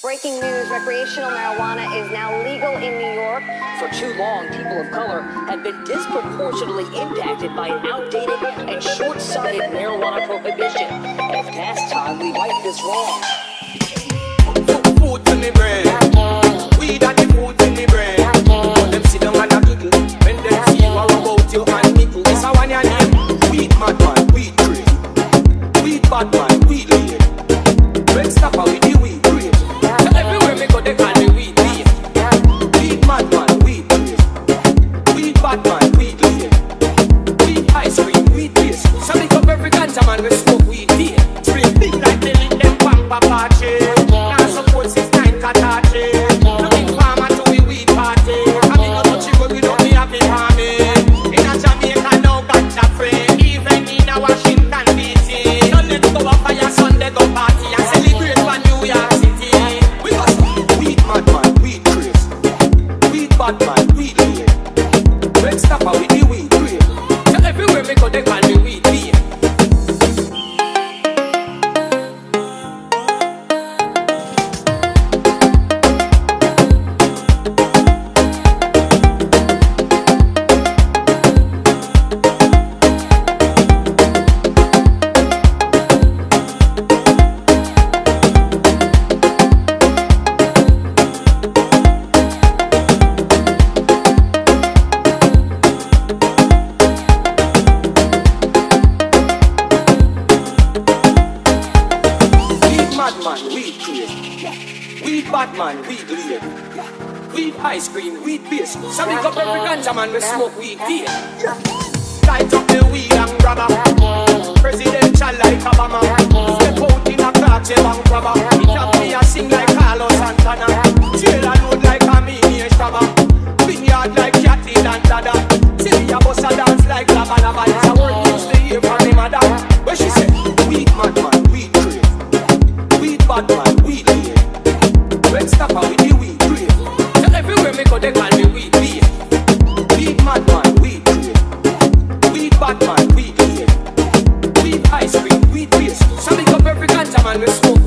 Breaking news recreational marijuana is now legal in New York. For too long, people of color have been disproportionately impacted by an outdated and short sighted marijuana prohibition. And it's past time we right this wrong. Food to me brain. Weed and the food in the brain. But them sit down and a giggle. When them see you are about you and niggle. This a one your name. Weed madman, weed crazy. Weed bad man, weed lady. Red stopper with the weed them pampa Weed badman, weed lady. Weed ice cream, weed base. So lick up every ganja man we smoke weed here. Light up the weed and grabber. Presidential like Obama. Step out in a clock, say bank robber. It have me a sing like Carlos Santana. Tail a load like a mini shrubber. Vineyard like Cathy and Dada. Me a bust a dance like Lava Lava. It's a word used to hear from me mother. Where she say, weed madman, weed crazy. Weed bad man, weed lady. Red stopper with the weed crazy. So everywhere me go, they call me weed lady. Weed mad man, weed crazy. Weed bad man, weed lady. Weed ice cream, weed base. So lick up every ganja man, we smoke